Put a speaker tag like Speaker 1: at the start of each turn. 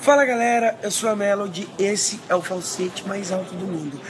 Speaker 1: Fala galera, eu sou a Melody, esse é o falsete mais alto do mundo.